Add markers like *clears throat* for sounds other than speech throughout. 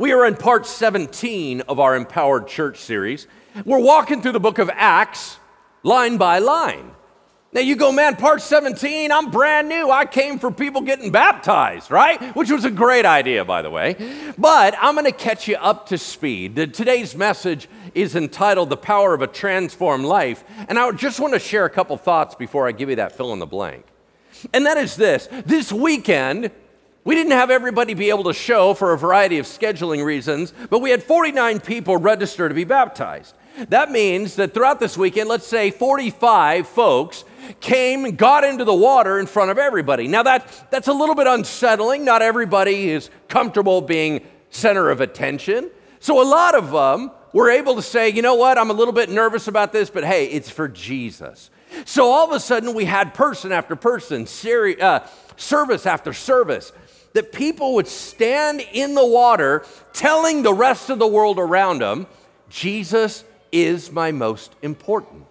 We are in part 17 of our Empowered Church series. We're walking through the book of Acts line by line. Now you go, man, part 17, I'm brand new. I came for people getting baptized, right? Which was a great idea, by the way. But I'm going to catch you up to speed. Today's message is entitled The Power of a Transformed Life. And I just want to share a couple thoughts before I give you that fill in the blank. And that is this this weekend, we didn't have everybody be able to show for a variety of scheduling reasons, but we had 49 people register to be baptized. That means that throughout this weekend, let's say 45 folks came, and got into the water in front of everybody. Now that that's a little bit unsettling. Not everybody is comfortable being center of attention. So a lot of them were able to say, you know what, I'm a little bit nervous about this, but hey, it's for Jesus. So all of a sudden, we had person after person, seri- uh, service after service, that people would stand in the water telling the rest of the world around them, Jesus is my most important.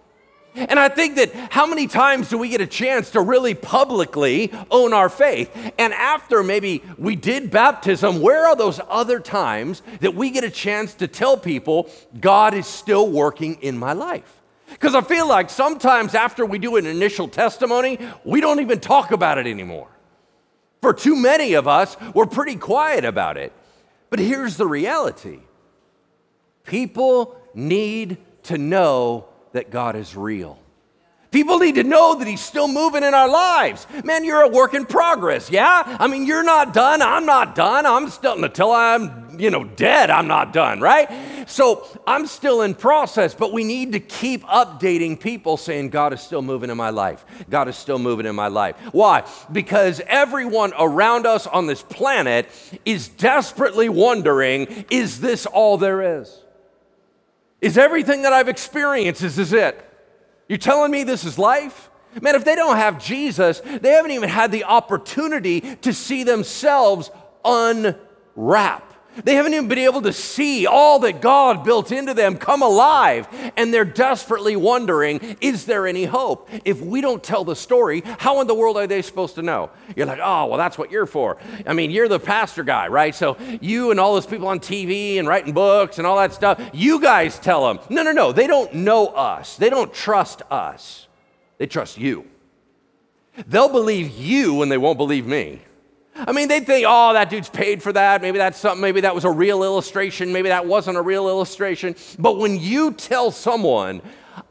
And I think that how many times do we get a chance to really publicly own our faith? And after maybe we did baptism, where are those other times that we get a chance to tell people God is still working in my life? Because I feel like sometimes after we do an initial testimony, we don't even talk about it anymore. For too many of us, we're pretty quiet about it. But here's the reality people need to know that God is real. People need to know that He's still moving in our lives. Man, you're a work in progress, yeah? I mean, you're not done. I'm not done. I'm still, until I'm, you know, dead, I'm not done, right? So I'm still in process, but we need to keep updating people saying, God is still moving in my life. God is still moving in my life. Why? Because everyone around us on this planet is desperately wondering, is this all there is? Is everything that I've experienced, is this it? You're telling me this is life? Man, if they don't have Jesus, they haven't even had the opportunity to see themselves unwrap. They haven't even been able to see all that God built into them come alive. And they're desperately wondering, is there any hope? If we don't tell the story, how in the world are they supposed to know? You're like, oh, well, that's what you're for. I mean, you're the pastor guy, right? So you and all those people on TV and writing books and all that stuff, you guys tell them. No, no, no. They don't know us, they don't trust us, they trust you. They'll believe you when they won't believe me. I mean, they'd think, oh, that dude's paid for that. Maybe that's something. Maybe that was a real illustration. Maybe that wasn't a real illustration. But when you tell someone,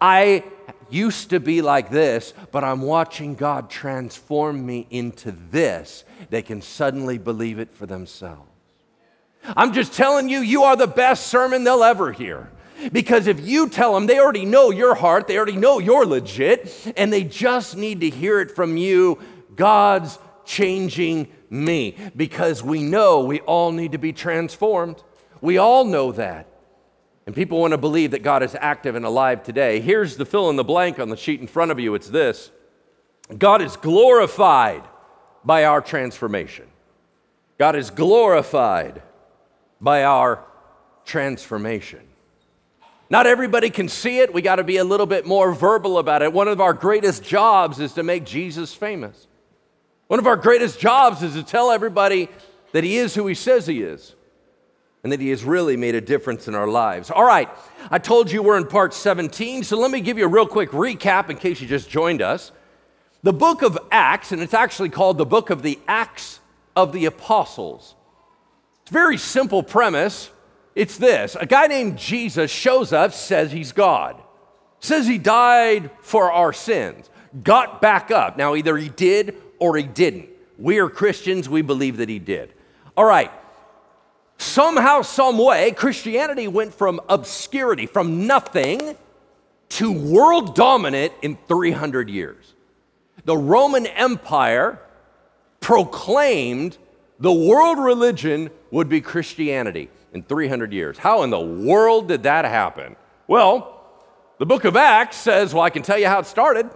I used to be like this, but I'm watching God transform me into this, they can suddenly believe it for themselves. I'm just telling you, you are the best sermon they'll ever hear. Because if you tell them, they already know your heart, they already know you're legit, and they just need to hear it from you God's changing me because we know we all need to be transformed. We all know that. And people want to believe that God is active and alive today. Here's the fill in the blank on the sheet in front of you it's this God is glorified by our transformation. God is glorified by our transformation. Not everybody can see it. We got to be a little bit more verbal about it. One of our greatest jobs is to make Jesus famous. One of our greatest jobs is to tell everybody that He is who He says He is and that He has really made a difference in our lives. All right, I told you we're in part 17, so let me give you a real quick recap in case you just joined us. The book of Acts, and it's actually called the book of the Acts of the Apostles. It's a very simple premise. It's this a guy named Jesus shows up, says he's God, says he died for our sins, got back up. Now, either he did or he didn't. We are Christians, we believe that he did. All right. Somehow, some way, Christianity went from obscurity, from nothing, to world dominant in 300 years. The Roman Empire proclaimed the world religion would be Christianity in 300 years. How in the world did that happen? Well, the book of Acts says, well, I can tell you how it started.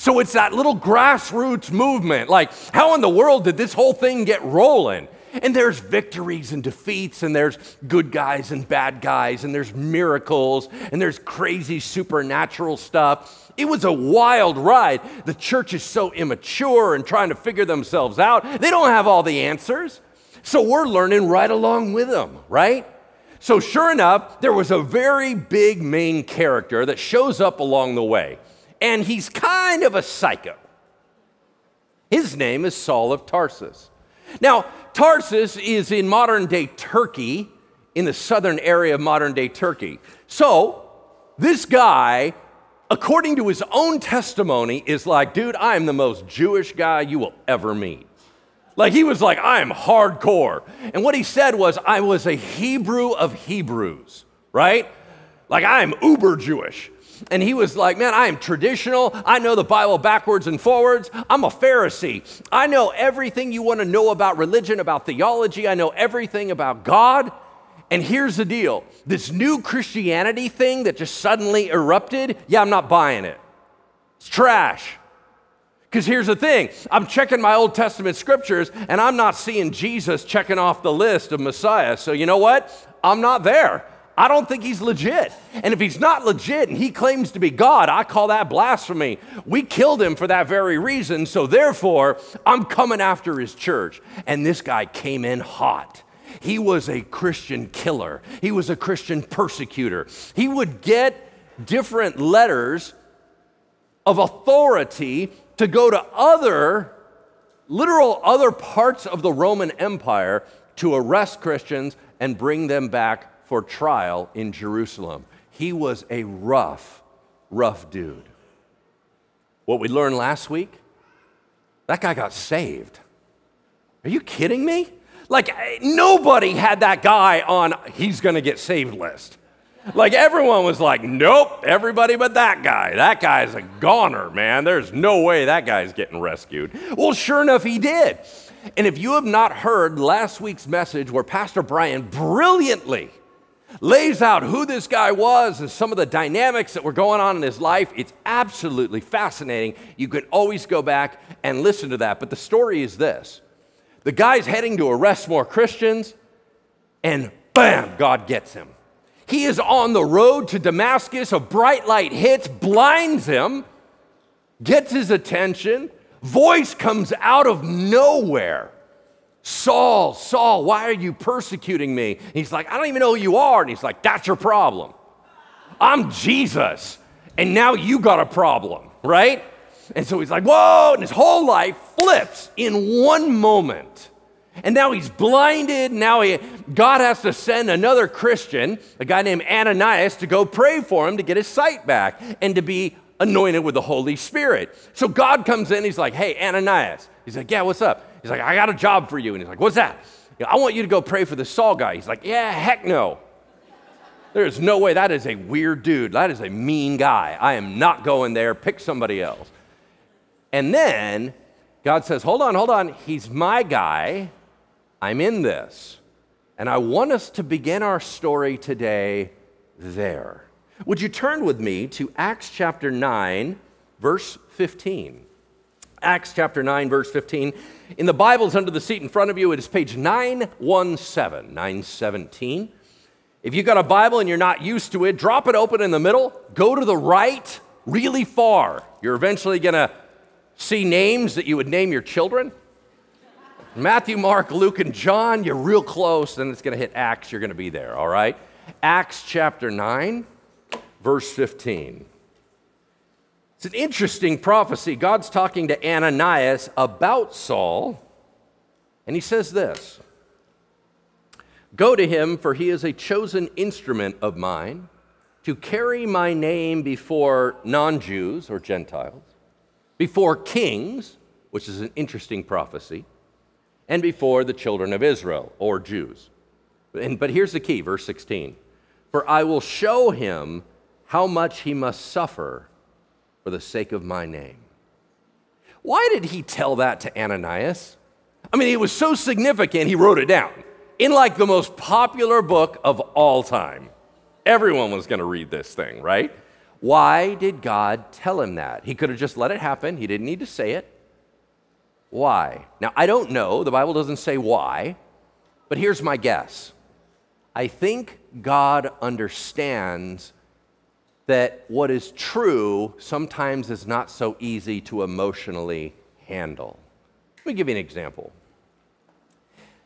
So it's that little grassroots movement. Like, how in the world did this whole thing get rolling? And there's victories and defeats, and there's good guys and bad guys, and there's miracles, and there's crazy supernatural stuff. It was a wild ride. The church is so immature and trying to figure themselves out. They don't have all the answers. So we're learning right along with them, right? So, sure enough, there was a very big main character that shows up along the way, and he's kind of a psycho. His name is Saul of Tarsus. Now, Tarsus is in modern day Turkey, in the southern area of modern day Turkey. So, this guy, according to his own testimony, is like, dude, I am the most Jewish guy you will ever meet. Like he was like, I am hardcore. And what he said was, I was a Hebrew of Hebrews, right? Like I am uber Jewish. And he was like, Man, I am traditional. I know the Bible backwards and forwards. I'm a Pharisee. I know everything you want to know about religion, about theology. I know everything about God. And here's the deal this new Christianity thing that just suddenly erupted, yeah, I'm not buying it. It's trash. Because here's the thing I'm checking my Old Testament scriptures and I'm not seeing Jesus checking off the list of Messiah. So you know what? I'm not there. I don't think he's legit. And if he's not legit and he claims to be God, I call that blasphemy. We killed him for that very reason. So therefore, I'm coming after his church. And this guy came in hot. He was a Christian killer, he was a Christian persecutor. He would get different letters of authority to go to other, literal other parts of the Roman Empire to arrest Christians and bring them back for trial in Jerusalem. He was a rough, rough dude. What we learned last week, that guy got saved. Are you kidding me? Like, nobody had that guy on he's gonna get saved list. Like everyone was like, nope, everybody but that guy. That guy's a goner, man. There's no way that guy's getting rescued. Well, sure enough, he did. And if you have not heard last week's message where Pastor Brian brilliantly lays out who this guy was and some of the dynamics that were going on in his life, it's absolutely fascinating. You can always go back and listen to that. But the story is this the guy's heading to arrest more Christians, and bam, God gets him. He is on the road to Damascus. A bright light hits, blinds him, gets his attention. Voice comes out of nowhere. Saul, Saul, why are you persecuting me? he's like, I don't even know who you are. And he's like, That's your problem. I'm Jesus. And now you got a problem, right? And so he's like, Whoa. And his whole life flips in one moment. And now he's blinded. Now he, God has to send another Christian, a guy named Ananias, to go pray for him to get his sight back and to be anointed with the Holy Spirit. So God comes in. He's like, Hey, Ananias. He's like, Yeah, what's up? He's like, I got a job for you. And he's like, What's that? I want you to go pray for the Saul guy. He's like, Yeah, heck no. There's no way. That is a weird dude. That is a mean guy. I am not going there. Pick somebody else. And then God says, Hold on, hold on. He's my guy. I'm in this. And I want us to begin our story today there. Would you turn with me to Acts chapter 9, verse 15? Acts chapter 9, verse 15. In the Bibles under the seat in front of you, it is page 917, 917. If you've got a Bible and you're not used to it, drop it open in the middle, go to the right really far. You're eventually going to see names that you would name your children. Matthew, Mark, Luke, and John, you're real close. Then it's going to hit Acts, you're going to be there, all right? Acts chapter 9, verse 15. It's an interesting prophecy. God's talking to Ananias about Saul, and he says this Go to him, for he is a chosen instrument of mine to carry my name before non Jews or Gentiles, before kings, which is an interesting prophecy and before the children of Israel or Jews. And, but here's the key, verse 16 For I will show him how much he must suffer for the sake of my name. Why did he tell that to Ananias? I mean, it was so significant, he wrote it down in like the most popular book of all time. Everyone was going to read this thing, right? Why did God tell him that? He could have just let it happen, he didn't need to say it. Why? Now, I don't know. The Bible doesn't say why, but here's my guess. I think God understands that what is true sometimes is not so easy to emotionally handle. Let me give you an example.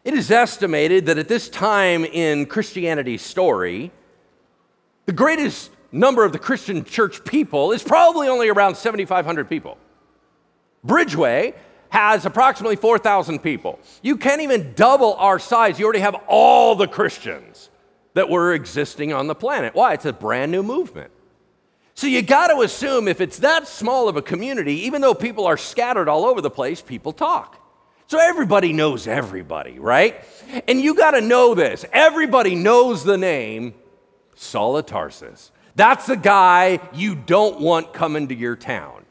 It is estimated that at this time in Christianity's story, the greatest number of the Christian church people is probably only around 7,500 people. Bridgeway has approximately 4,000 people. You can't even double our size. You already have all the Christians that were existing on the planet. Why? It's a brand new movement. So you got to assume if it's that small of a community, even though people are scattered all over the place, people talk. So everybody knows everybody, right? And you got to know this. Everybody knows the name Saul of Tarsus. That's the guy you don't want coming to your town.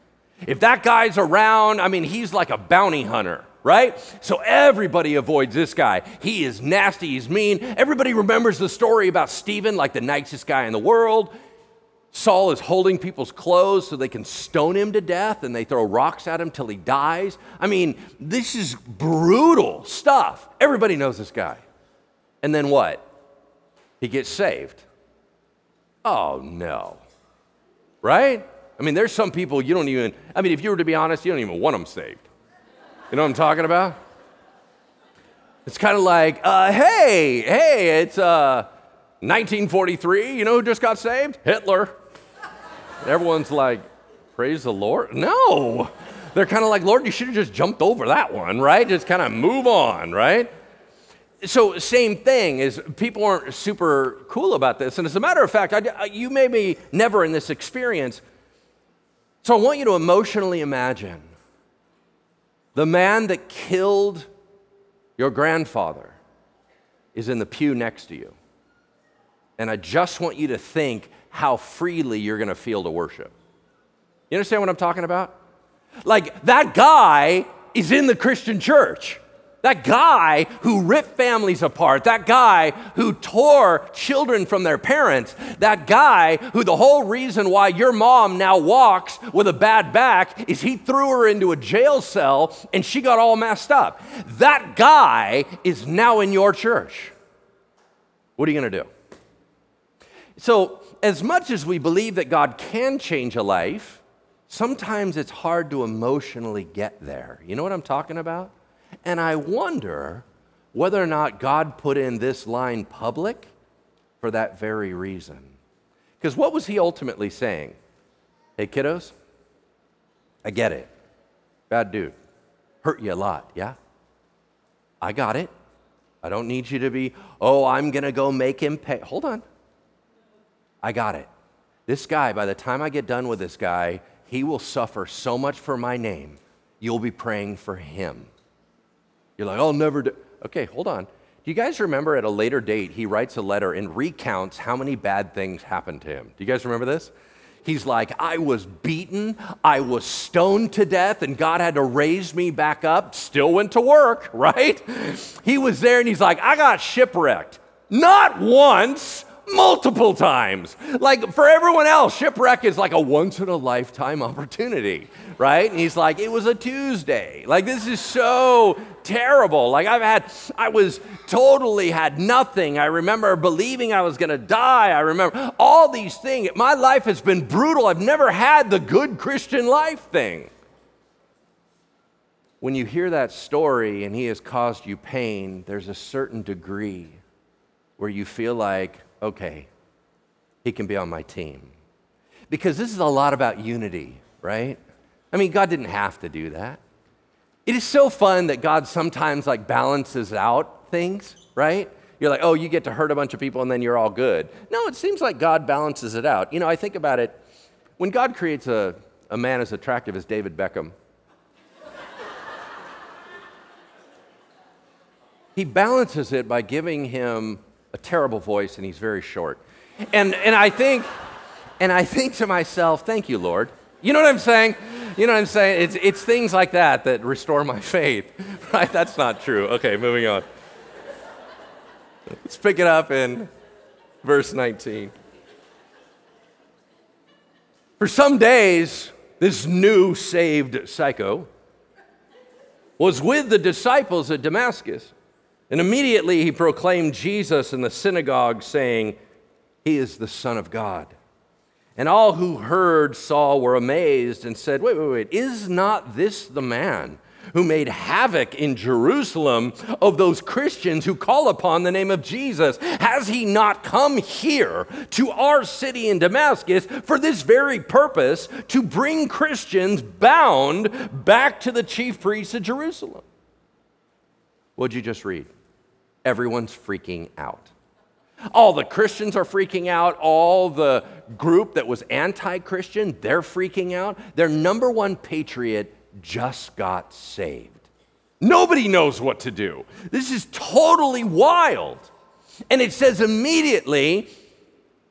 If that guy's around, I mean, he's like a bounty hunter, right? So everybody avoids this guy. He is nasty, he's mean. Everybody remembers the story about Stephen, like the nicest guy in the world. Saul is holding people's clothes so they can stone him to death and they throw rocks at him till he dies. I mean, this is brutal stuff. Everybody knows this guy. And then what? He gets saved. Oh, no. Right? I mean, there's some people you don't even, I mean, if you were to be honest, you don't even want them saved. You know what I'm talking about? It's kind of like, uh, hey, hey, it's uh, 1943. You know who just got saved? Hitler. Everyone's like, praise the Lord. No. They're kind of like, Lord, you should have just jumped over that one, right? Just kind of move on, right? So, same thing is people aren't super cool about this. And as a matter of fact, I, uh, you may be never in this experience. So, I want you to emotionally imagine the man that killed your grandfather is in the pew next to you. And I just want you to think how freely you're going to feel to worship. You understand what I'm talking about? Like, that guy is in the Christian church. That guy who ripped families apart, that guy who tore children from their parents, that guy who the whole reason why your mom now walks with a bad back is he threw her into a jail cell and she got all messed up. That guy is now in your church. What are you going to do? So, as much as we believe that God can change a life, sometimes it's hard to emotionally get there. You know what I'm talking about? And I wonder whether or not God put in this line public for that very reason. Because what was he ultimately saying? Hey, kiddos, I get it. Bad dude. Hurt you a lot, yeah? I got it. I don't need you to be, oh, I'm going to go make him pay. Hold on. I got it. This guy, by the time I get done with this guy, he will suffer so much for my name, you'll be praying for him. You're like, I'll never do. Okay, hold on. Do you guys remember at a later date, he writes a letter and recounts how many bad things happened to him? Do you guys remember this? He's like, I was beaten, I was stoned to death, and God had to raise me back up. Still went to work, *laughs* right? He was there and he's like, I got shipwrecked. Not once, multiple times. Like for everyone else, shipwreck is like a once in a lifetime opportunity, right? And he's like, it was a Tuesday. Like this is so terrible. Like I've had, I was totally had nothing. I remember believing I was going to die. I remember all these things. My life has been brutal. I've never had the good Christian life thing. When you hear that story and he has caused you pain, there's a certain degree where you feel like, okay, he can be on my team. Because this is a lot about unity, right? I mean, God didn't have to do that. It is so fun that God sometimes like balances out things, right? You're like, oh, you get to hurt a bunch of people and then you're all good. No, it seems like God balances it out. You know, I think about it. When God creates a, a man as attractive as David Beckham, *laughs* he balances it by giving him a terrible voice and he's very short. And, and I think, and I think to myself, thank you, Lord. You know what I'm saying? You know what I'm saying? It's, it's things like that that restore my *laughs* faith, right? That's not true. Okay, moving on. Let's pick it up in verse 19. For some days, this new saved psycho was with the disciples at Damascus. And immediately he proclaimed Jesus in the synagogue, saying, He is the Son of God. And all who heard Saul were amazed and said, Wait, wait, wait, is not this the man who made havoc in Jerusalem of those Christians who call upon the name of Jesus? Has he not come here to our city in Damascus for this very purpose to bring Christians bound back to the chief priests of Jerusalem? What'd you just read? Everyone's freaking out. All the Christians are freaking out. All the group that was anti Christian, they're freaking out. Their number one patriot just got saved. Nobody knows what to do. This is totally wild. And it says immediately,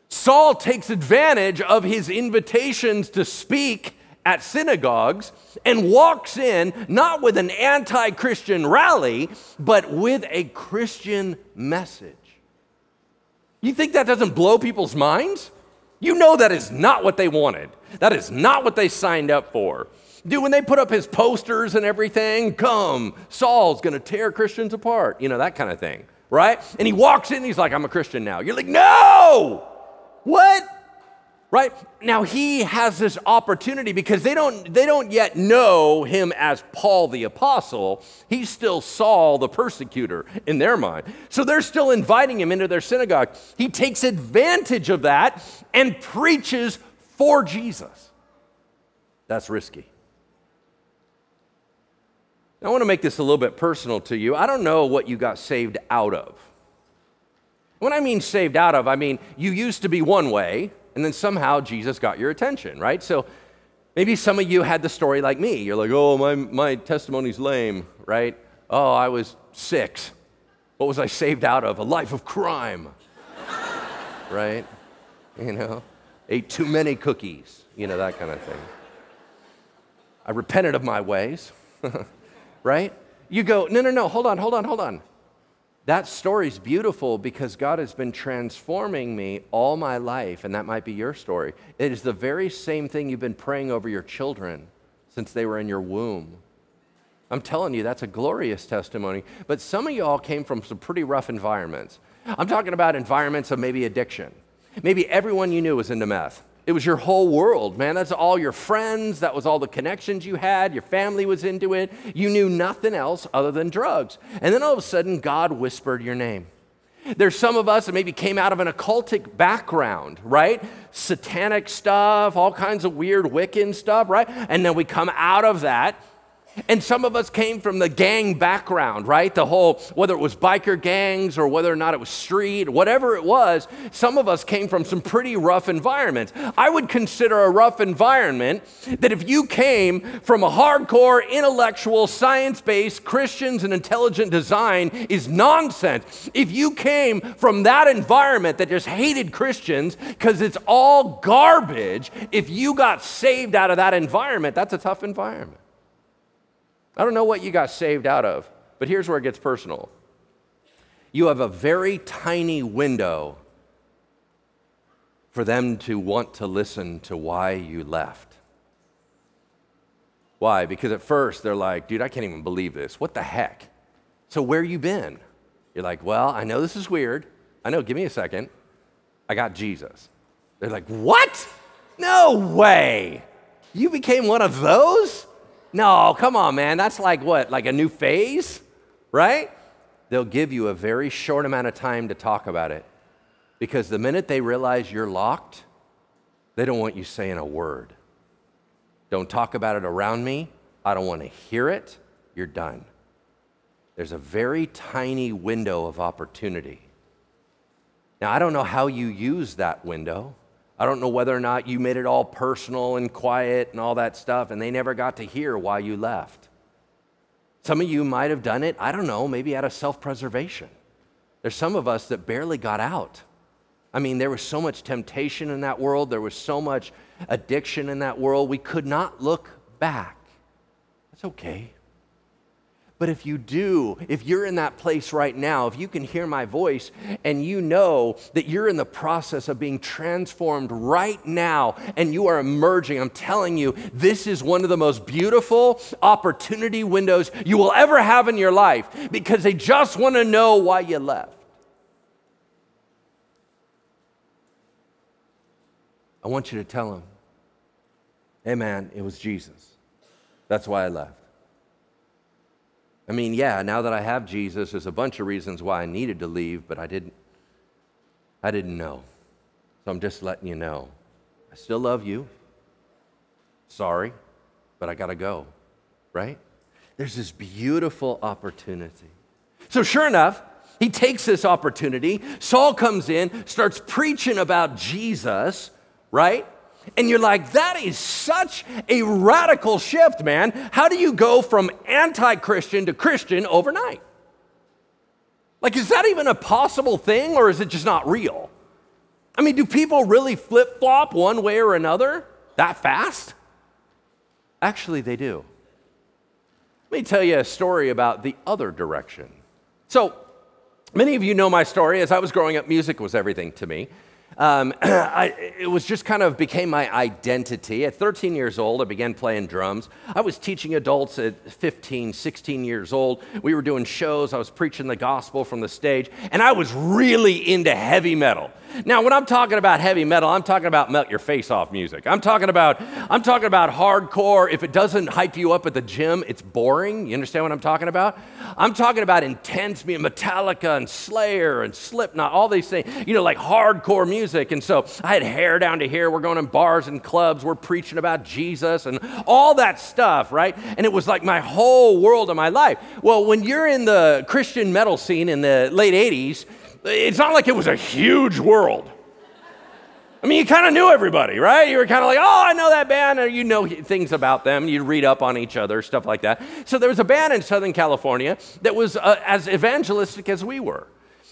Saul takes advantage of his invitations to speak at synagogues and walks in not with an anti Christian rally, but with a Christian message. You think that doesn't blow people's minds? You know that is not what they wanted. That is not what they signed up for. Dude, when they put up his posters and everything, come, Saul's gonna tear Christians apart, you know, that kind of thing, right? And he walks in, he's like, I'm a Christian now. You're like, no! What? Right? Now he has this opportunity because they don't they don't yet know him as paul the apostle. He's still saul the persecutor in their mind. So they're still inviting him into their synagogue. He takes advantage of that and preaches for jesus. That's risky. I want to make this a little bit personal to you. I don't know what you got saved out of. When i mean saved out of i mean you used to be one way and then somehow Jesus got your attention, right? So maybe some of you had the story like me. You're like, oh, my, my testimony's lame, right? Oh, I was six. What was I saved out of? A life of crime, *laughs* right? You know, ate too many cookies, you know, that kind of thing. I repented of my ways, *laughs* right? You go, no, no, no, hold on, hold on, hold on. That story's beautiful because God has been transforming me all my life, and that might be your story. It is the very same thing you've been praying over your children since they were in your womb. I'm telling you, that's a glorious testimony. But some of y'all came from some pretty rough environments. I'm talking about environments of maybe addiction. Maybe everyone you knew was into meth. It was your whole world, man. That's all your friends. That was all the connections you had. Your family was into it. You knew nothing else other than drugs. And then all of a sudden, God whispered your name. There's some of us that maybe came out of an occultic background, right? Satanic stuff, all kinds of weird Wiccan stuff, right? And then we come out of that and some of us came from the gang background, right? The whole, whether it was biker gangs or whether or not it was street, whatever it was, some of us came from some pretty rough environments. I would consider a rough environment that if you came from a hardcore, intellectual, science based Christians and intelligent design is nonsense. If you came from that environment that just hated Christians because it's all garbage, if you got saved out of that environment, that's a tough environment. I don't know what you got saved out of, but here's where it gets personal. You have a very tiny window for them to want to listen to why you left. Why? Because at first they're like, dude, I can't even believe this. What the heck? So where you been? You're like, well, I know this is weird. I know, give me a second. I got Jesus. They're like, what? No way. You became one of those? No, come on, man. That's like what? Like a new phase, right? They'll give you a very short amount of time to talk about it. Because the minute they realize you're locked, they don't want you saying a word. Don't talk about it around me. I don't want to hear it. You're done. There's a very tiny window of opportunity. Now, I don't know how you use that window. I don't know whether or not you made it all personal and quiet and all that stuff, and they never got to hear why you left. Some of you might have done it, I don't know, maybe out of self preservation. There's some of us that barely got out. I mean, there was so much temptation in that world, there was so much addiction in that world, we could not look back. That's okay. But if you do, if you're in that place right now, if you can hear my voice and you know that you're in the process of being transformed right now and you are emerging, I'm telling you, this is one of the most beautiful opportunity windows you will ever have in your life because they just want to know why you left. I want you to tell them, hey man, it was Jesus. That's why I left. I mean, yeah, now that I have Jesus, there's a bunch of reasons why I needed to leave, but I didn't I didn't know. So I'm just letting you know. I still love you. Sorry, but I got to go. Right? There's this beautiful opportunity. So sure enough, he takes this opportunity. Saul comes in, starts preaching about Jesus, right? And you're like, that is such a radical shift, man. How do you go from anti Christian to Christian overnight? Like, is that even a possible thing or is it just not real? I mean, do people really flip flop one way or another that fast? Actually, they do. Let me tell you a story about the other direction. So, many of you know my story. As I was growing up, music was everything to me. Um, *clears throat* I, it was just kind of became my identity. At 13 years old, I began playing drums. I was teaching adults at 15, 16 years old. We were doing shows. I was preaching the gospel from the stage, and I was really into heavy metal. Now, when I'm talking about heavy metal, I'm talking about melt your face off music. I'm talking about I'm talking about hardcore. If it doesn't hype you up at the gym, it's boring. You understand what I'm talking about? I'm talking about intense Metallica and Slayer and Slipknot, all these things. You know, like hardcore music. And so I had hair down to here. We're going in bars and clubs. We're preaching about Jesus and all that stuff, right? And it was like my whole world of my life. Well, when you're in the Christian metal scene in the late 80s, it's not like it was a huge world. I mean, you kind of knew everybody, right? You were kind of like, oh, I know that band, or you know things about them. You'd read up on each other, stuff like that. So there was a band in Southern California that was uh, as evangelistic as we were.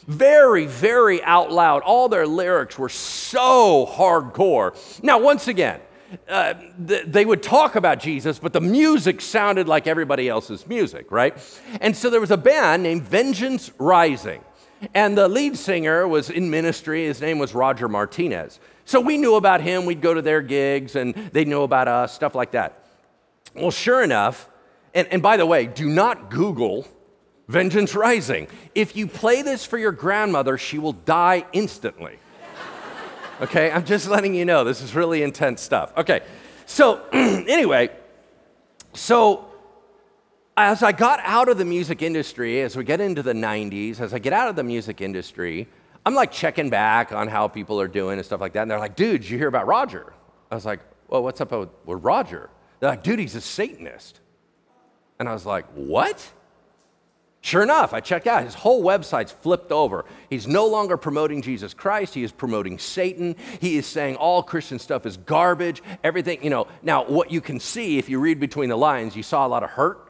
Very, very out loud. All their lyrics were so hardcore. Now, once again, uh, th- they would talk about Jesus, but the music sounded like everybody else's music, right? And so there was a band named Vengeance Rising. And the lead singer was in ministry. His name was Roger Martinez. So we knew about him. We'd go to their gigs and they knew about us, stuff like that. Well, sure enough, and, and by the way, do not Google Vengeance Rising. If you play this for your grandmother, she will die instantly. *laughs* Okay, I'm just letting you know. This is really intense stuff. Okay, so *clears throat* anyway, so as I got out of the music industry, as we get into the 90s, as I get out of the music industry, I'm like checking back on how people are doing and stuff like that. And they're like, dude, you hear about Roger? I was like, well, what's up with, with Roger? They're like, dude, he's a Satanist. And I was like, what? Sure enough, I checked out. His whole website's flipped over. He's no longer promoting Jesus Christ. He is promoting Satan. He is saying all Christian stuff is garbage. Everything, you know. Now, what you can see if you read between the lines, you saw a lot of hurt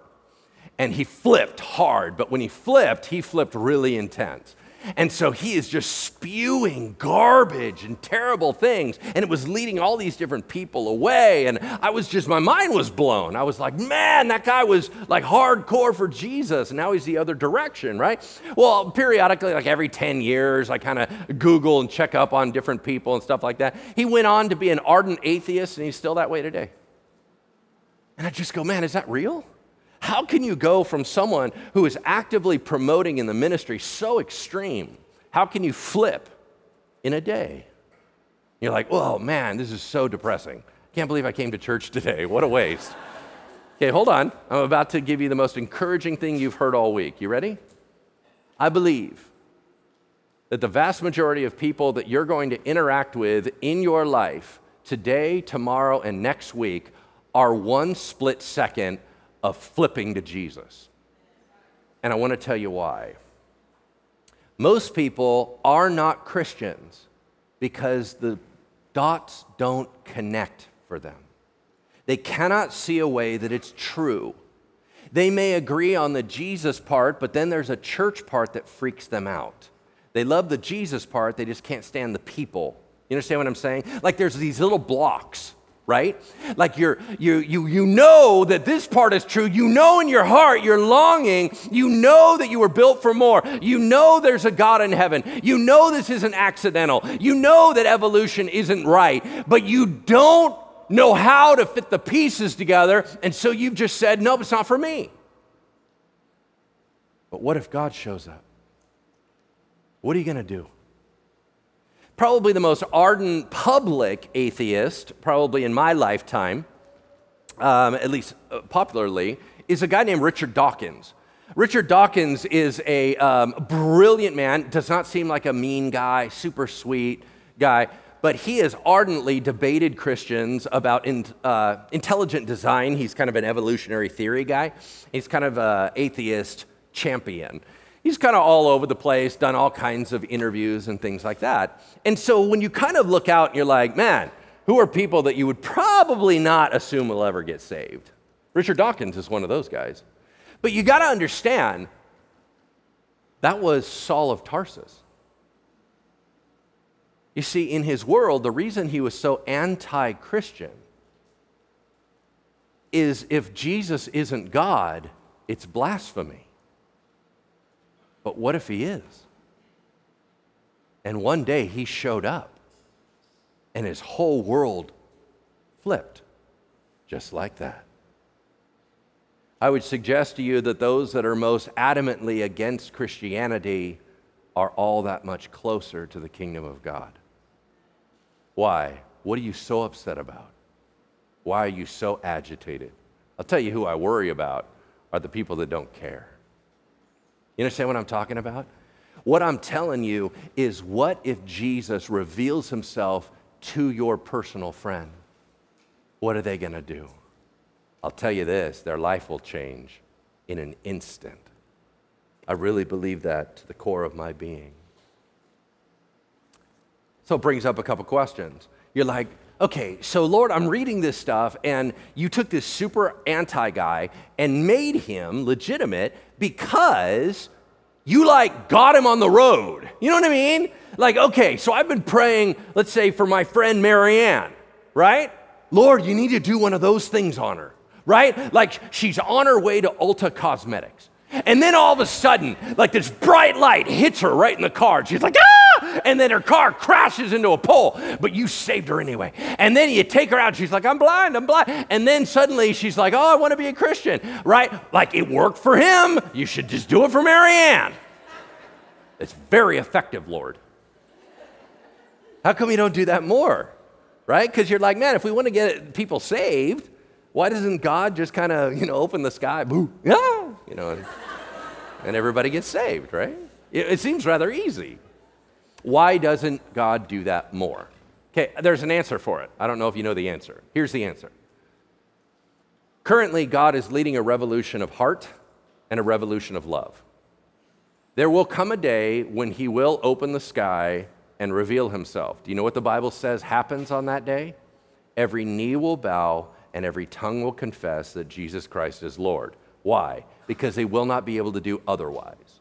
and he flipped hard, but when he flipped, he flipped really intense. And so he is just spewing garbage and terrible things. And it was leading all these different people away. And I was just, my mind was blown. I was like, man, that guy was like hardcore for Jesus. And now he's the other direction, right? Well, periodically, like every 10 years, I kind of Google and check up on different people and stuff like that. He went on to be an ardent atheist, and he's still that way today. And I just go, man, is that real? How can you go from someone who is actively promoting in the ministry so extreme? How can you flip in a day? You're like, oh man, this is so depressing. Can't believe I came to church today. What a waste. okay, hold on. I'm about to give you the most encouraging thing you've heard all week. You ready? I believe that the vast majority of people that you're going to interact with in your life today, tomorrow, and next week are one split second of flipping to Jesus. And I want to tell you why. Most people are not Christians because the dots don't connect for them. They cannot see a way that it's true. They may agree on the Jesus part, but then there's a church part that freaks them out. They love the Jesus part, they just can't stand the people. You understand what I'm saying? Like there's these little blocks right? Like you're, you, you, you know that this part is true. You know in your heart, you're longing. You know that you were built for more. You know there's a God in heaven. You know this isn't accidental. You know that evolution isn't right, but you don't know how to fit the pieces together. And so you've just said, nope, it's not for me. But what if God shows up? What are you going to do? Probably the most ardent public atheist, probably in my lifetime, um, at least uh, popularly, is a guy named Richard Dawkins. Richard Dawkins is a um, brilliant man, does not seem like a mean guy, super sweet guy, but he has ardently debated Christians about in, uh, intelligent design. He's kind of an evolutionary theory guy, he's kind of an atheist champion. He's kind of all over the place, done all kinds of interviews and things like that. And so when you kind of look out and you're like, man, who are people that you would probably not assume will ever get saved? Richard Dawkins is one of those guys. But you got to understand, that was Saul of Tarsus. You see, in his world, the reason he was so anti Christian is if Jesus isn't God, it's blasphemy. But what if he is? And one day he showed up and his whole world flipped just like that. I would suggest to you that those that are most adamantly against Christianity are all that much closer to the kingdom of God. Why? What are you so upset about? Why are you so agitated? I'll tell you who I worry about are the people that don't care. You understand what I'm talking about? What I'm telling you is what if Jesus reveals himself to your personal friend? What are they going to do? I'll tell you this their life will change in an instant. I really believe that to the core of my being. So it brings up a couple questions. You're like, okay, so Lord, I'm reading this stuff, and you took this super anti guy and made him legitimate because you like got him on the road. You know what I mean? Like, okay, so I've been praying, let's say, for my friend Marianne, right? Lord, you need to do one of those things on her right? Like she's on her way to Ulta Cosmetics. And then all of a sudden, like this bright light hits her right in the car. She's like, ah! And then her car crashes into a pole, but you saved her anyway. And then you take her out. She's like, I'm blind, I'm blind. And then suddenly she's like, oh, I want to be a Christian, right? Like it worked for him. You should just do it for Marianne. It's very effective, Lord. How come you don't do that more? Right? Because you're like, man, if we want to get people saved, why doesn't God just kind of, you know, open the sky, boo, yeah, you know, and, and everybody gets saved, right? It, it seems rather easy. Why doesn't God do that more? Okay, there's an answer for it. I don't know if you know the answer. Here's the answer. Currently, God is leading a revolution of heart and a revolution of love. There will come a day when He will open the sky and reveal Himself. Do you know what the Bible says happens on that day? Every knee will bow and every tongue will confess that Jesus Christ is Lord. Why? Because they will not be able to do otherwise.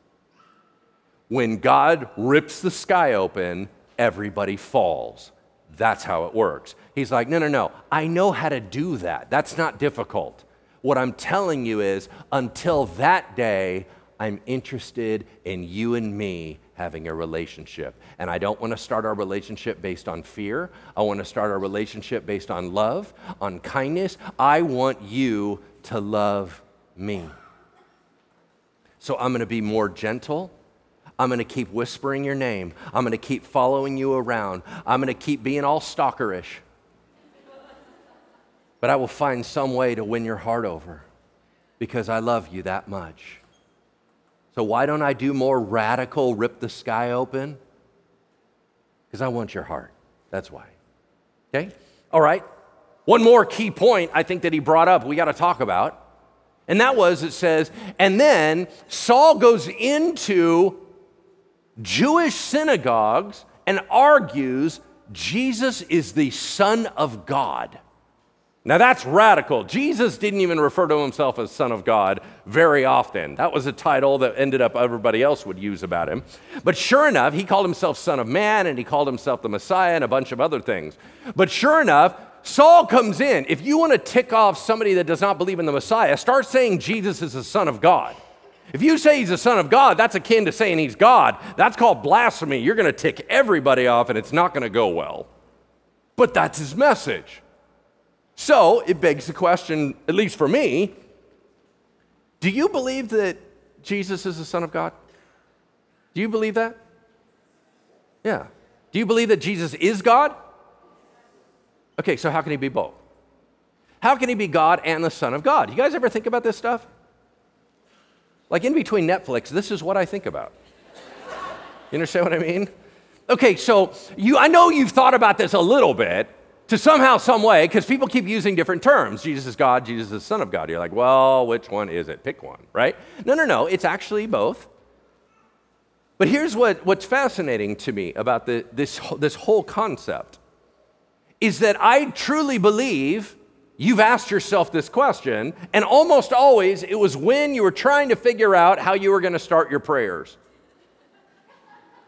When God rips the sky open, everybody falls. That's how it works. He's like, no, no, no. I know how to do that. That's not difficult. What I'm telling you is, until that day, I'm interested in you and me having a relationship. And I don't want to start our relationship based on fear. I want to start our relationship based on love, on kindness. I want you to love me. So I'm going to be more gentle. I'm going to keep whispering your name. I'm going to keep following you around. I'm going to keep being all stalkerish. But I will find some way to win your heart over because I love you that much. So why don't I do more radical, rip the sky open? Because I want your heart. That's why. Okay? All right. One more key point I think that he brought up we got to talk about. And that was it says, and then Saul goes into Jewish synagogues and argues Jesus is the Son of God. Now that's radical. Jesus didn't even refer to himself as Son of God very often. That was a title that ended up everybody else would use about him. But sure enough, he called himself Son of Man and he called himself the Messiah and a bunch of other things. But sure enough, Saul comes in. If you want to tick off somebody that does not believe in the Messiah, start saying Jesus is the Son of God. If you say he's the Son of God, that's akin to saying he's God. That's called blasphemy. You're going to tick everybody off and it's not going to go well. But that's his message. So it begs the question, at least for me, do you believe that Jesus is the Son of God? Do you believe that? Yeah. Do you believe that Jesus is God? Okay, so how can he be both? How can he be God and the Son of God? You guys ever think about this stuff? Like in between Netflix, this is what I think about. You understand what I mean? Okay, so you, I know you've thought about this a little bit to somehow, some way, because people keep using different terms. Jesus is God, Jesus is the Son of God. You're like, well, which one is it? Pick one, right? No, no, no, it's actually both. But here's what, what's fascinating to me about the, this, this whole concept is that I truly believe you've asked yourself this question, and almost always it was when you were trying to figure out how you were going to start your prayers.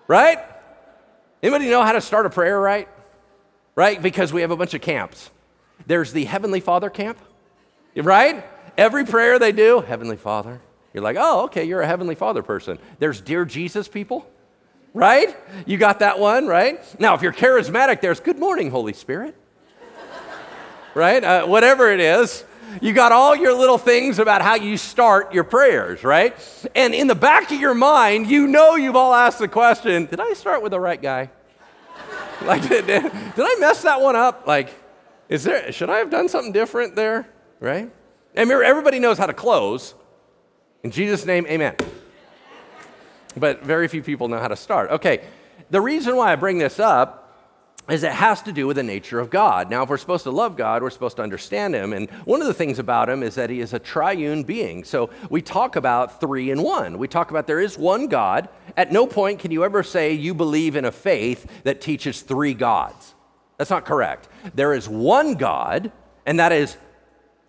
Right? Anybody know how to start a prayer right? Right? Because we have a bunch of camps. There's the Heavenly Father camp, right? Every prayer they do, Heavenly Father. You're like, oh, okay, you're a Heavenly Father person. There's Dear Jesus people, right? You got that one, right? Now, if you're charismatic, there's Good Morning, Holy Spirit right? Uh, whatever it is. You got all your little things about how you start your prayers, right? And in the back of your mind, you know you've all asked the question Did I start with the right guy? *laughs* like, did, did, did I mess that one up? Like, is there, should I have done something different there, right? And remember, everybody knows how to close. In Jesus' name, amen. But very few people know how to start. Okay, the reason why I bring this up is it has to do with the nature of God. Now, if we're supposed to love God, we're supposed to understand Him. And one of the things about Him is that He is a triune being. So we talk about three in one. We talk about there is one God. At no point can you ever say you believe in a faith that teaches three gods. That's not correct. There is one God, and that is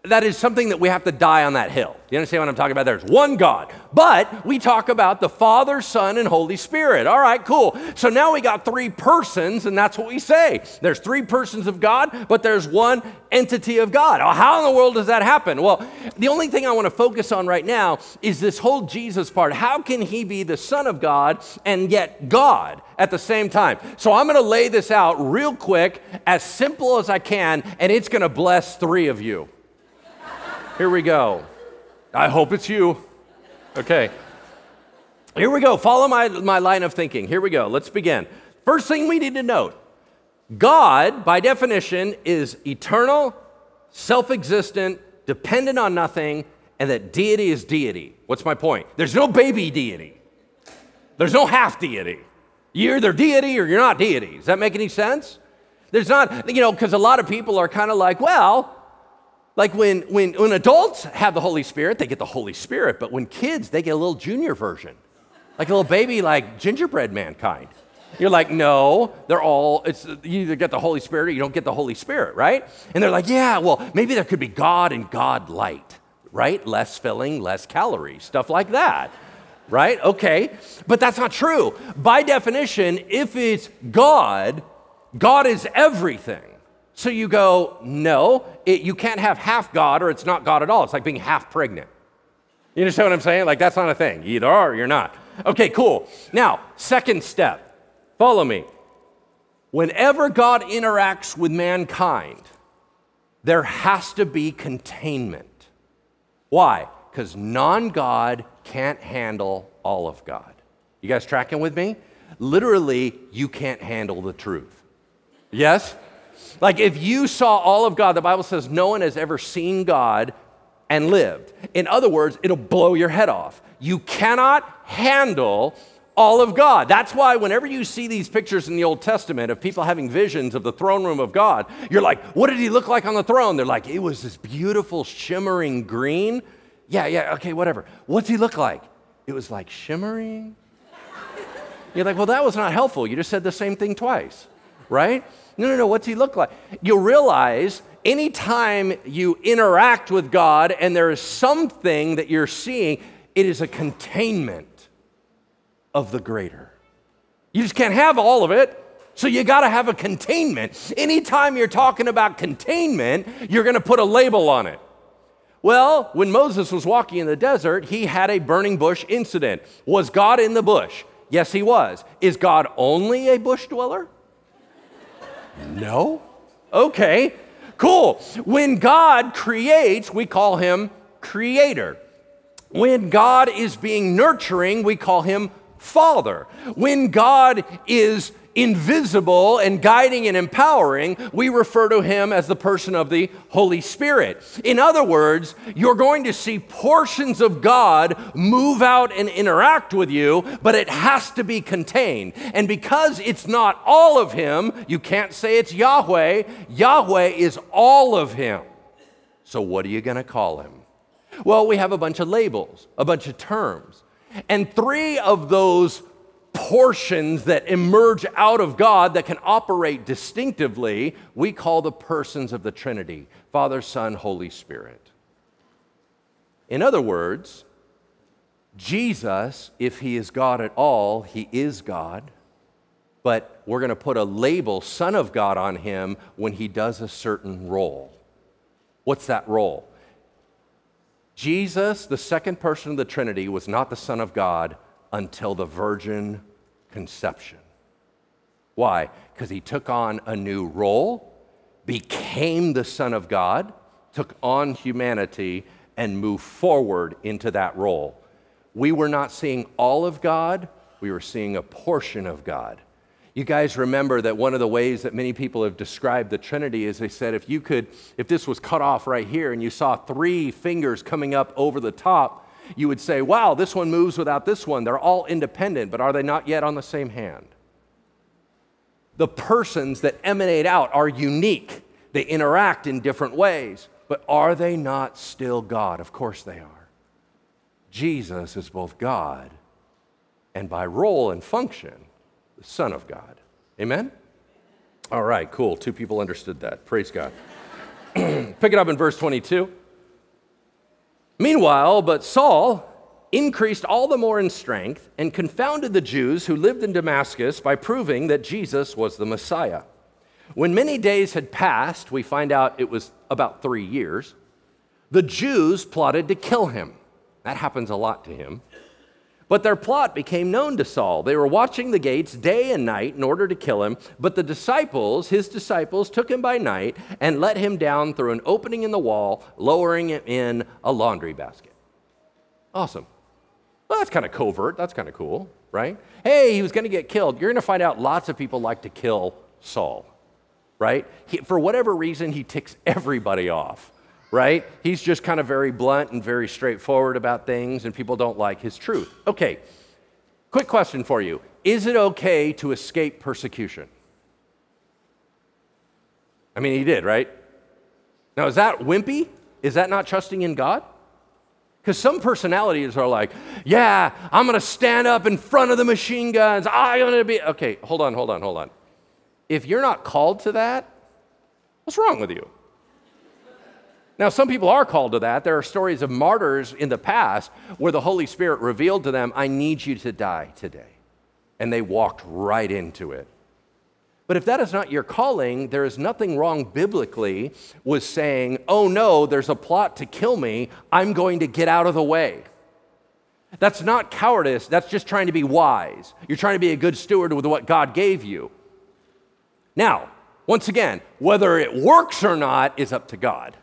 that is something that we have to die on that hill. Do You understand what I'm talking about? There's one God. But we talk about the Father, Son, and Holy Spirit. All right, cool. So now we got three persons, and that's what we say. There's three persons of God, but there's one entity of God. How in the world does that happen? Well, the only thing I want to focus on right now is this whole Jesus part. How can he be the Son of God and yet God at the same time? So I'm going to lay this out real quick, as simple as I can, and it's going to bless three of you. Here we go. I hope it's you. Okay. Here we go. Follow my, my line of thinking. Here we go. Let's begin. First thing we need to note God, by definition, is eternal, self existent, dependent on nothing, and that deity is deity. What's my point? There's no baby deity, there's no half deity. You're either deity or you're not deity. Does that make any sense? There's not, you know, because a lot of people are kind of like, well, like when, when, when adults have the Holy Spirit, they get the Holy Spirit, but when kids, they get a little junior version, like a little baby, like gingerbread mankind. You're like, no, they're all, it's, you either get the Holy Spirit or you don't get the Holy Spirit, right? And they're like, yeah, well, maybe there could be God and God light, right? Less filling, less calories, stuff like that, right? Okay, but that's not true. By definition, if it's God, God is everything. So you go, no, it, you can't have half God or it's not God at all. It's like being half pregnant. You understand what I'm saying? Like, that's not a thing. You either are or you're not. Okay, cool. Now, second step, follow me. Whenever God interacts with mankind, there has to be containment. Why? Because non God can't handle all of God. You guys tracking with me? Literally, you can't handle the truth. Yes? Like if you saw all of God, the Bible says no one has ever seen God and lived. In other words, it'll blow your head off. You cannot handle all of God. That's why whenever you see these pictures in the Old Testament of people having visions of the throne room of God, you're like, what did he look like on the throne? They're like, it was this beautiful shimmering green. Yeah, yeah, okay, whatever. What's he look like? It was like shimmering. You're like, well, that was not helpful. You just said the same thing twice, right? No, no, no, what's he look like? You'll realize anytime you interact with God and there is something that you're seeing, it is a containment of the greater. You just can't have all of it. So you got to have a containment. Anytime you're talking about containment, you're going to put a label on it. Well, when Moses was walking in the desert, he had a burning bush incident. Was God in the bush? Yes, he was. Is God only a bush dweller? No? Okay, cool. When God creates, we call him creator. When God is being nurturing, we call him father. When God is invisible and guiding and empowering, we refer to him as the person of the Holy Spirit. In other words, you're going to see portions of God move out and interact with you, but it has to be contained. And because it's not all of him, you can't say it's Yahweh. Yahweh is all of him. So, what are you going to call him? Well, we have a bunch of labels, a bunch of terms. And three of those portions that emerge out of God that can operate distinctively, we call the persons of the Trinity Father, Son, Holy Spirit. In other words, Jesus, if he is God at all, he is God, but we're going to put a label, Son of God, on him when he does a certain role. What's that role? Jesus, the second person of the Trinity, was not the Son of God until the virgin conception. Why? Because he took on a new role, became the Son of God, took on humanity, and moved forward into that role. We were not seeing all of God, we were seeing a portion of God. You guys remember that one of the ways that many people have described the Trinity is they said if you could, if this was cut off right here and you saw three fingers coming up over the top, you would say, wow, this one moves without this one. They're all independent, but are they not yet on the same hand? The persons that emanate out are unique, they interact in different ways, but are they not still God? Of course they are. Jesus is both God and by role and function the Son of God. Amen? All right, cool. Two people understood that. Praise God. *clears throat* Pick it up in verse 22. Meanwhile, but Saul increased all the more in strength and confounded the Jews who lived in Damascus by proving that Jesus was the Messiah. When many days had passed, we find out it was about three years, the Jews plotted to kill him. That happens a lot to him. But their plot became known to Saul. They were watching the gates day and night in order to kill him. But the disciples, his disciples, took him by night and let him down through an opening in the wall, lowering him in a laundry basket. Awesome. Well, that's kind of covert. That's kind of cool, right? Hey, he was going to get killed. You're going to find out lots of people like to kill Saul, right? He, for whatever reason, he ticks everybody off right? He's just kind of very blunt and very straightforward about things, and people don't like his truth. Okay, quick question for you Is it okay to escape persecution? I mean, he did, right? Now, is that wimpy? Is that not trusting in God? Because some personalities are like, yeah, I'm going to stand up in front of the machine guns. I'm going to be. Okay, hold on, hold on, hold on. If you're not called to that, what's wrong with you? Now, some people are called to that. There are stories of martyrs in the past where the Holy Spirit revealed to them, I need you to die today. And they walked right into it. But if that is not your calling, there is nothing wrong biblically with saying, oh no, there's a plot to kill me. I'm going to get out of the way. That's not cowardice, that's just trying to be wise. You're trying to be a good steward with what God gave you. Now, once again, whether it works or not is up to God.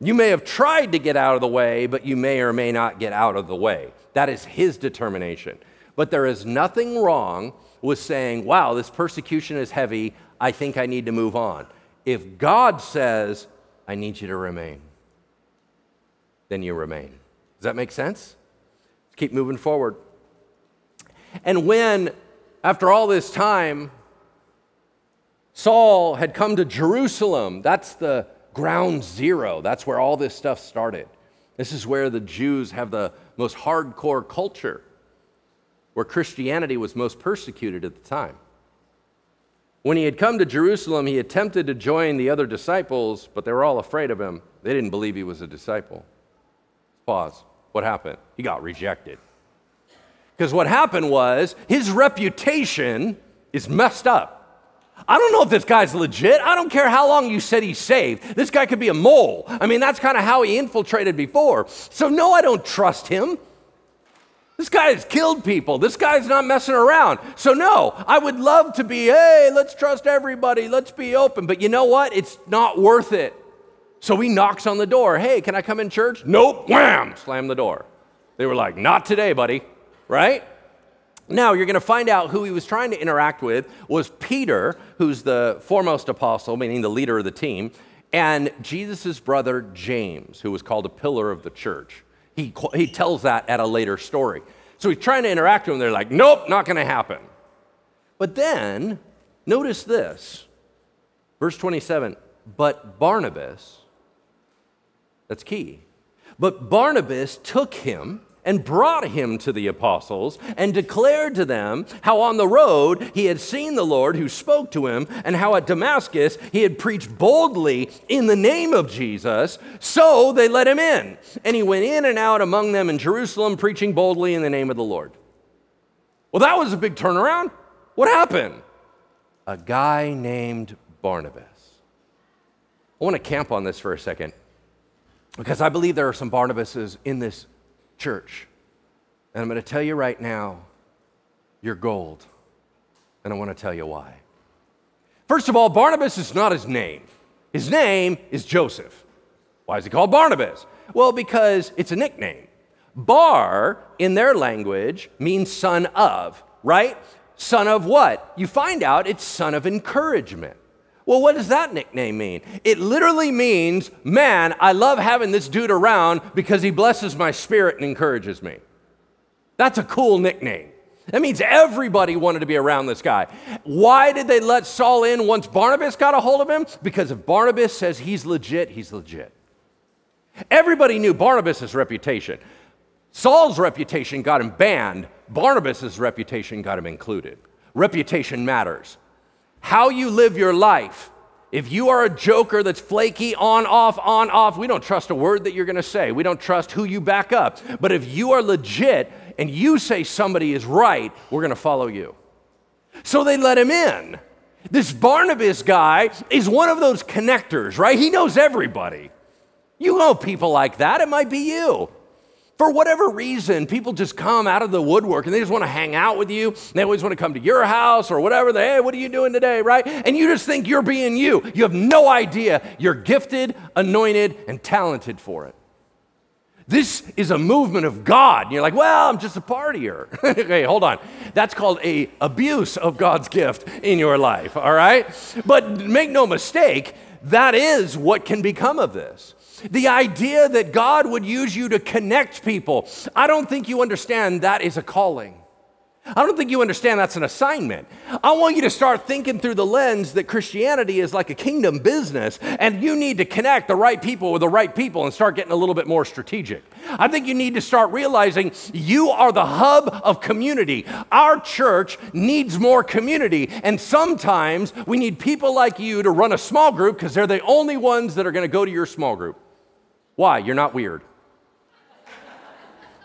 You may have tried to get out of the way, but you may or may not get out of the way. That is his determination. But there is nothing wrong with saying, wow, this persecution is heavy. I think I need to move on. If God says, I need you to remain, then you remain. Does that make sense? Keep moving forward. And when, after all this time, Saul had come to Jerusalem, that's the ground zero. That's where all this stuff started. This is where the Jews have the most hardcore culture, where Christianity was most persecuted at the time. When he had come to Jerusalem, he attempted to join the other disciples, but they were all afraid of him. They didn't believe he was a disciple. Pause. What happened? He got rejected. Because what happened was his reputation is messed up. I don't know if this guy's legit. I don't care how long you said he's saved. This guy could be a mole. I mean, that's kind of how he infiltrated before. So, no, I don't trust him. This guy has killed people. This guy's not messing around. So, no, I would love to be, hey, let's trust everybody. Let's be open. But you know what? It's not worth it. So he knocks on the door. Hey, can I come in church? Nope. Wham! Slam the door. They were like, not today, buddy. Right? Now, you're going to find out who he was trying to interact with was Peter, who's the foremost apostle, meaning the leader of the team, and Jesus' brother James, who was called a pillar of the church. He, he tells that at a later story. So he's trying to interact with them. They're like, nope, not going to happen. But then, notice this verse 27 but Barnabas, that's key. But Barnabas took him and brought him to the apostles and declared to them how on the road he had seen the Lord who spoke to him, and how at Damascus he had preached boldly in the name of Jesus. So they let him in. And he went in and out among them in Jerusalem, preaching boldly in the name of the Lord. Well, that was a big turnaround. What happened? A guy named Barnabas. I want to camp on this for a second because I believe there are some Barnabases in this church. And I'm going to tell you right now, you're gold. And I want to tell you why. First of all, Barnabas is not his name. His name is Joseph. Why is he called Barnabas? Well, because it's a nickname. Bar, in their language, means son of, right? Son of what? You find out it's son of encouragement. Well, what does that nickname mean? It literally means, man, I love having this dude around because he blesses my spirit and encourages me. That's a cool nickname. That means everybody wanted to be around this guy. Why did they let Saul in once Barnabas got a hold of him? Because if Barnabas says he's legit, he's legit. Everybody knew Barnabas' reputation. Saul's reputation got him banned, Barnabas' reputation got him included. Reputation matters how you live your life. If you are a joker that's flaky, on, off, on, off, we don't trust a word that you're gonna say. We don't trust who you back up. But if you are legit and you say somebody is right, we're gonna follow you. So they let him in. This Barnabas guy is one of those connectors, right? He knows everybody. You know people like that. It might be you for whatever reason, people just come out of the woodwork and they just want to hang out with you. They always want to come to your house or whatever. They, hey, what are you doing today, right? And you just think you're being you. You have no idea you're gifted, anointed, and talented for it. This is a movement of God. And you're like, well, I'm just a partier. *laughs* okay, hold on. That's called a abuse of God's gift in your life, all right? But make no mistake, that is what can become of this. The idea that God would use you to connect people, I don't think you understand that is a calling. I don't think you understand that's an assignment. I want you to start thinking through the lens that Christianity is like a kingdom business and you need to connect the right people with the right people and start getting a little bit more strategic. I think you need to start realizing you are the hub of community. Our church needs more community, and sometimes we need people like you to run a small group because they're the only ones that are going to go to your small group. Why? You're not weird.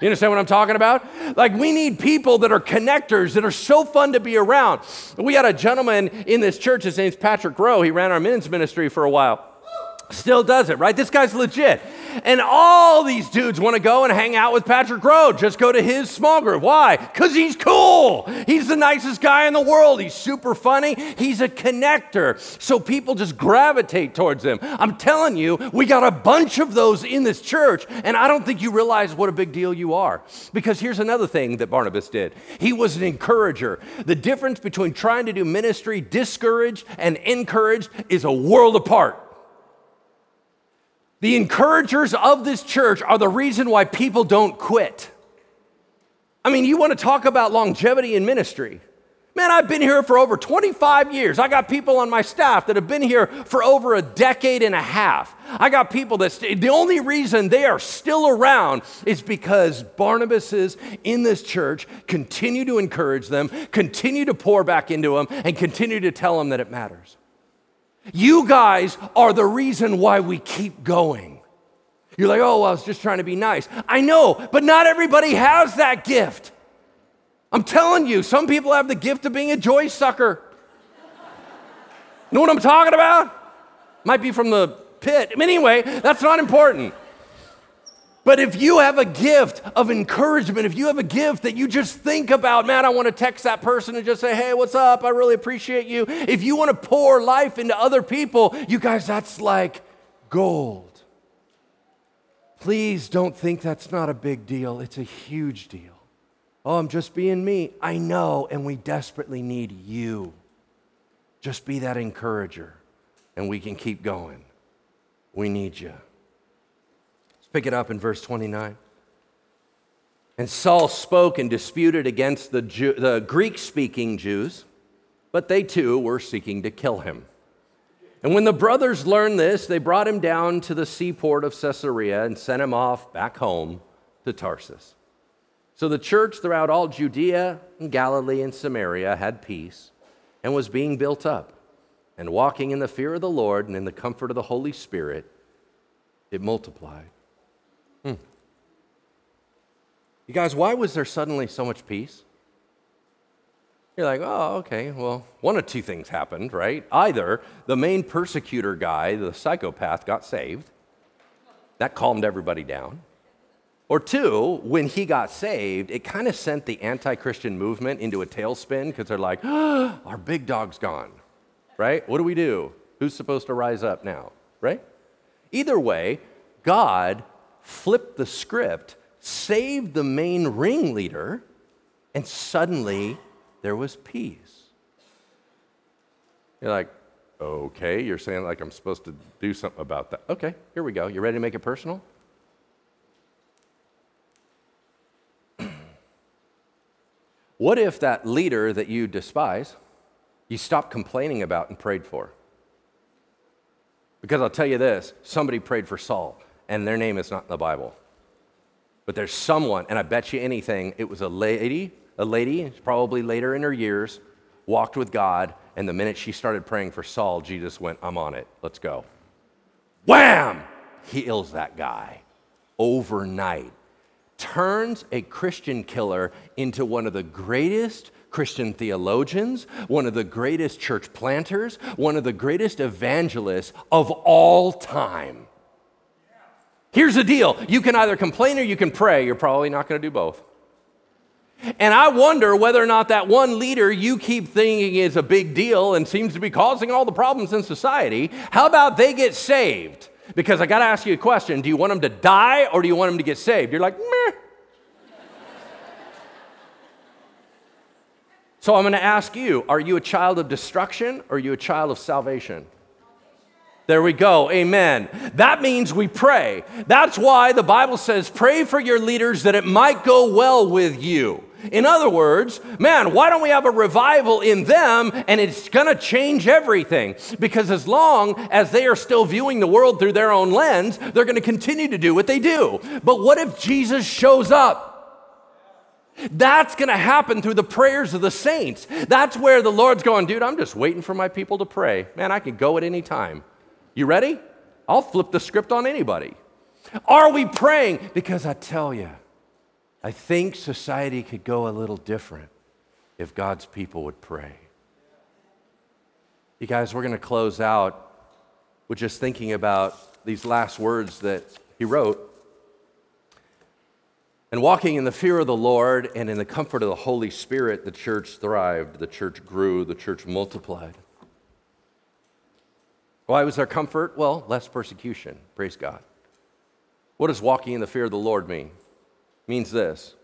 You understand what I'm talking about? Like, we need people that are connectors, that are so fun to be around. We had a gentleman in this church, his name's Patrick Rowe. He ran our men's ministry for a while. Still does it, right? This guy's legit. And all these dudes want to go and hang out with Patrick Rowe. Just go to his small group. Why? Because he's cool. He's the nicest guy in the world. He's super funny. He's a connector. So people just gravitate towards him. I'm telling you, we got a bunch of those in this church. And I don't think you realize what a big deal you are. Because here's another thing that Barnabas did he was an encourager. The difference between trying to do ministry discouraged and encouraged is a world apart. The encouragers of this church are the reason why people don't quit. I mean, you want to talk about longevity in ministry. Man, I've been here for over 25 years. I got people on my staff that have been here for over a decade and a half. I got people that st- the only reason they are still around is because Barnabas's in this church continue to encourage them, continue to pour back into them, and continue to tell them that it matters. You guys are the reason why we keep going. You're like, oh, well, I was just trying to be nice. I know, but not everybody has that gift. I'm telling you, some people have the gift of being a joy sucker. know what I'm talking about? Might be from the pit. Anyway, that's not important. But if you have a gift of encouragement, if you have a gift that you just think about, man, I want to text that person and just say, hey, what's up? I really appreciate you. If you want to pour life into other people, you guys, that's like gold. Please don't think that's not a big deal. It's a huge deal. Oh, I'm just being me. I know, and we desperately need you. Just be that encourager, and we can keep going. We need you. Pick it up in verse 29. And Saul spoke and disputed against the, the Greek speaking Jews, but they too were seeking to kill him. And when the brothers learned this, they brought him down to the seaport of Caesarea and sent him off back home to Tarsus. So the church throughout all Judea and Galilee and Samaria had peace and was being built up. And walking in the fear of the Lord and in the comfort of the Holy Spirit, it multiplied. Hmm. You guys, why was there suddenly so much peace? You're like, oh, okay, well, one of two things happened, right? Either the main persecutor guy, the psychopath, got saved, that calmed everybody down. Or two, when he got saved, it kind of sent the anti Christian movement into a tailspin because they're like, oh, our big dog's gone, right? What do we do? Who's supposed to rise up now, right? Either way, God flipped the script, saved the main ringleader, and suddenly there was peace. You're like, okay, you're saying like I'm supposed to do something about that. Okay, here we go. You ready to make it personal? *clears throat* what if that leader that you despise, you stopped complaining about and prayed for? Because I'll tell you this somebody prayed for Saul, and their name is not in the Bible. But there's someone, and I bet you anything, it was a lady a lady, probably later in her years, walked with God, and the minute she started praying for Saul, Jesus went, I'm on it. Let's go. Wham! He heals that guy overnight. Turns a Christian killer into one of the greatest Christian theologians, one of the greatest church planters, one of the greatest evangelists of all time. Here's the deal you can either complain or you can pray. You're probably not going to do both. And I wonder whether or not that one leader you keep thinking is a big deal and seems to be causing all the problems in society, how about they get saved? Because I got to ask you a question do you want them to die or do you want them to get saved? You're like, meh. so I'm going to ask you are you a child of destruction or are you a child of salvation? There we go. Amen. That means we pray. That's why the Bible says, pray for your leaders that it might go well with you. In other words, man, why don't we have a revival in them and it's going to change everything? Because as long as they are still viewing the world through their own lens, they're going to continue to do what they do. But what if Jesus shows up? That's going to happen through the prayers of the saints. That's where the Lord's going, dude, I'm just waiting for my people to pray. Man, I can go at any time. You ready? I'll flip the script on anybody. Are we praying? Because I tell you, I think society could go a little different if God's people would pray. You guys, we're going to close out with just thinking about these last words that he wrote. And walking in the fear of the Lord and in the comfort of the Holy Spirit, the church thrived, the church grew, the church multiplied. Why was there comfort? Well, less persecution. Praise God. What does walking in the fear of the Lord mean? It means this.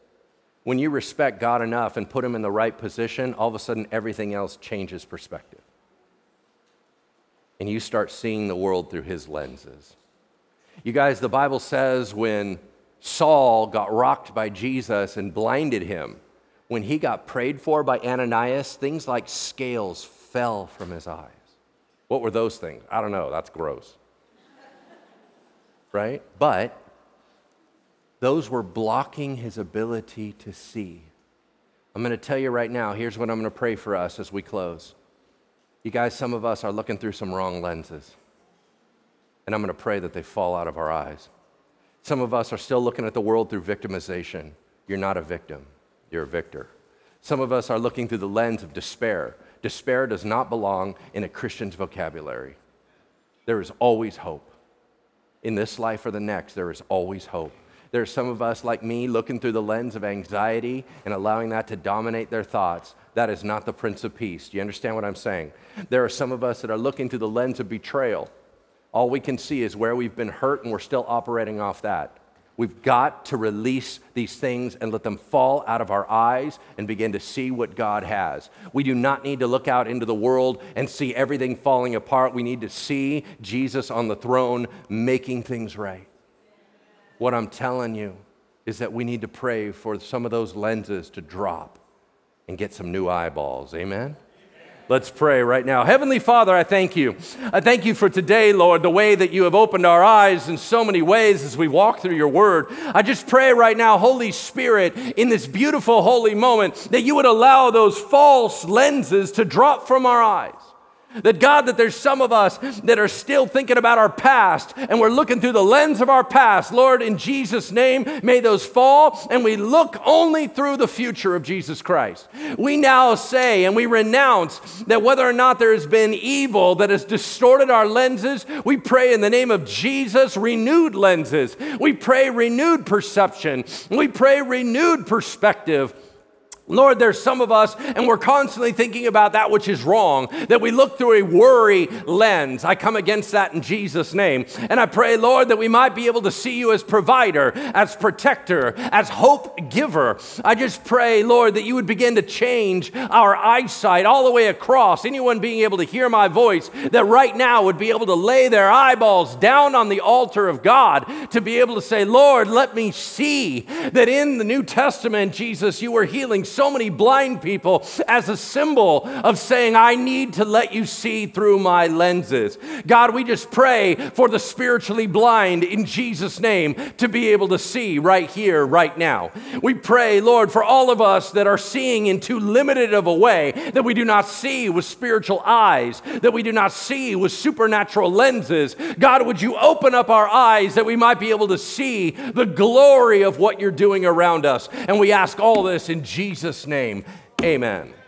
When you respect God enough and put him in the right position, all of a sudden everything else changes perspective. And you start seeing the world through his lenses. You guys, the Bible says when Saul got rocked by Jesus and blinded him, when he got prayed for by Ananias, things like scales fell from his eyes. What were those things? I don't know. That's gross. right? But those were blocking his ability to see. I'm going to tell you right now, here's what I'm going to pray for us as we close. You guys, some of us are looking through some wrong lenses. And I'm going to pray that they fall out of our eyes. Some of us are still looking at the world through victimization. You're not a victim, you're a victor. Some of us are looking through the lens of despair. Despair does not belong in a Christian's vocabulary. There is always hope. In this life or the next, there is always hope. There are some of us, like me, looking through the lens of anxiety and allowing that to dominate their thoughts. That is not the Prince of Peace. Do you understand what I'm saying? There are some of us that are looking through the lens of betrayal. All we can see is where we've been hurt and we're still operating off that. We've got to release these things and let them fall out of our eyes and begin to see what God has. We do not need to look out into the world and see everything falling apart. We need to see Jesus on the throne making things right. What I'm telling you is that we need to pray for some of those lenses to drop and get some new eyeballs. Amen? Let's pray right now. Heavenly Father, I thank you. I thank you for today, Lord, the way that you have opened our eyes in so many ways as we walk through your word. I just pray right now, Holy Spirit, in this beautiful holy moment, that you would allow those false lenses to drop from our eyes. That God, that there's some of us that are still thinking about our past and we're looking through the lens of our past. Lord, in Jesus' name, may those fall and we look only through the future of Jesus Christ. We now say and we renounce that whether or not there has been evil that has distorted our lenses, we pray in the name of Jesus, renewed lenses. We pray renewed perception. We pray renewed perspective. Lord, there's some of us, and we're constantly thinking about that which is wrong, that we look through a worry lens. I come against that in Jesus' name. And I pray, Lord, that we might be able to see you as provider, as protector, as hope giver. I just pray, Lord, that you would begin to change our eyesight all the way across. Anyone being able to hear my voice, that right now would be able to lay their eyeballs down on the altar of God to be able to say, Lord, let me see that in the New Testament, Jesus, you were healing so many blind people as a symbol of saying, I need to let you see through my lenses. God, we just pray for the spiritually blind in Jesus' name to be able to see right here, right now. We pray, Lord, for all of us that are seeing in too limited of a way, that we do not see with spiritual eyes, that we do not see with supernatural lenses. God, would you open up our eyes that we might be able to see the glory of what you're doing around us? And we ask all this in Jesus' Jesus' name, amen.